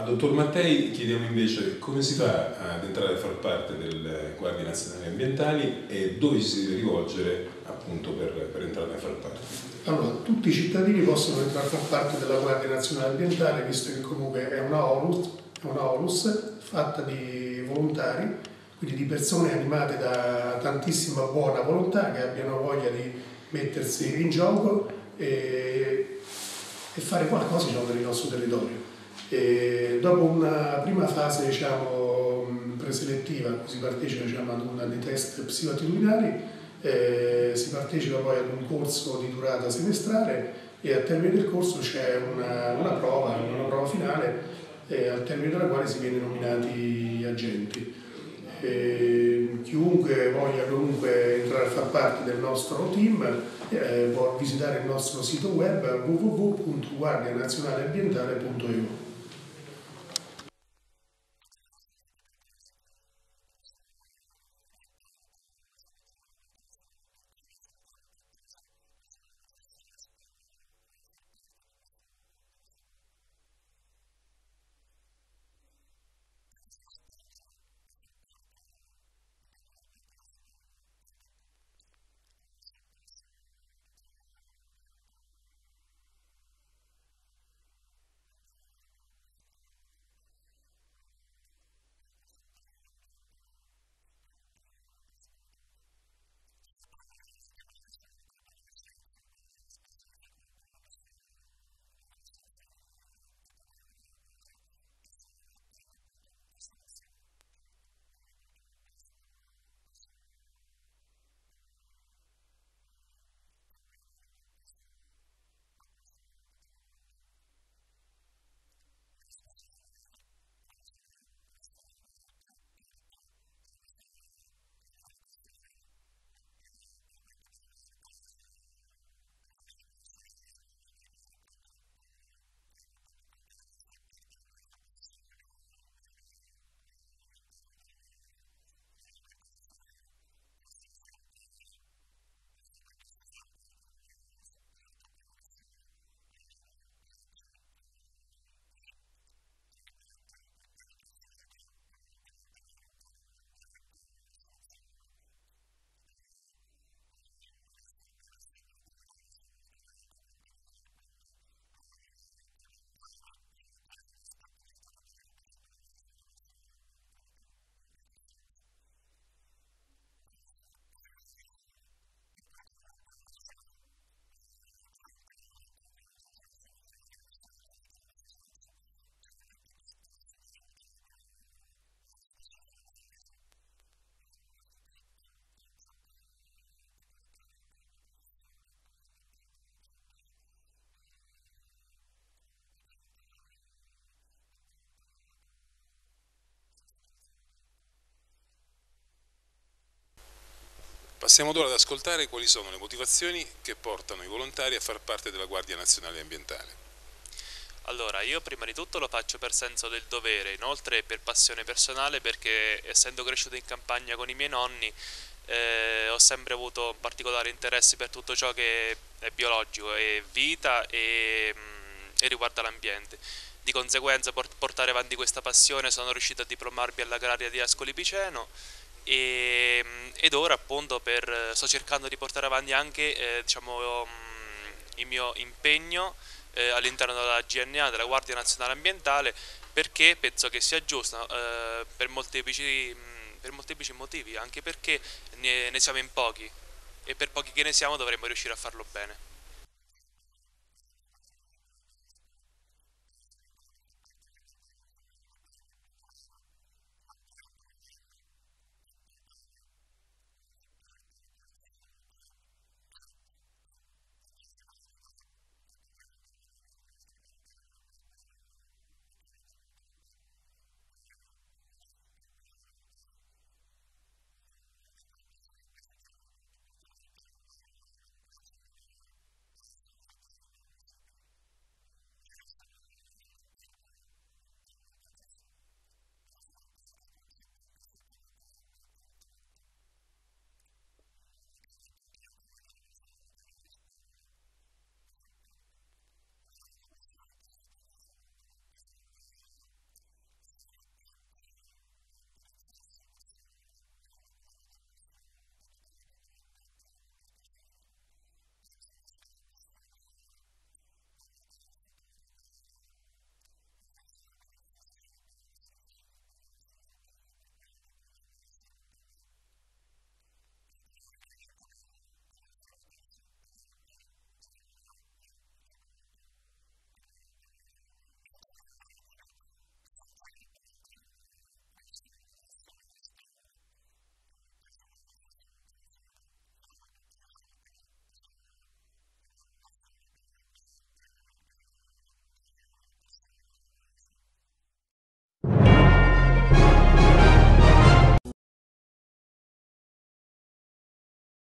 A dottor Mattei chiediamo invece come si fa ad entrare a far parte delle Guardie Nazionali Ambientali e dove si deve rivolgere appunto per, per entrare a far parte. Allora, tutti i cittadini possono entrare a far parte della Guardia Nazionale Ambientale, visto che comunque è una OLUS, è una OLUS fatta di volontari, quindi di persone animate da tantissima buona volontà che abbiano voglia di mettersi in gioco e, e fare qualcosa per il nostro territorio. E dopo una prima fase diciamo, preselettiva, si partecipa diciamo, ad una dei test psicoatitudinali, eh, si partecipa poi ad un corso di durata semestrale e al termine del corso c'è una, una, prova, una prova finale eh, al termine della quale si viene nominati agenti. E chiunque voglia comunque entrare a far parte del nostro team eh, può visitare il nostro sito web www.guardianazionaleambientale.eu Passiamo ora ad ascoltare quali sono le motivazioni che portano i volontari a far parte della Guardia Nazionale Ambientale. Allora, io prima di tutto lo faccio per senso del dovere, inoltre per passione personale perché essendo cresciuto in campagna con i miei nonni eh, ho sempre avuto particolare interesse per tutto ciò che è biologico, è vita e, mm, e riguarda l'ambiente. Di conseguenza portare avanti questa passione sono riuscito a diplomarmi all'agraria di Ascoli Piceno e, ed ora appunto per, sto cercando di portare avanti anche eh, diciamo, um, il mio impegno eh, all'interno della GNA, della Guardia Nazionale Ambientale, perché penso che sia giusto eh, per, molteplici, per, molteplici, motivi, anche perché ne, ne siamo in pochi e per pochi che ne siamo dovremmo riuscire a farlo bene.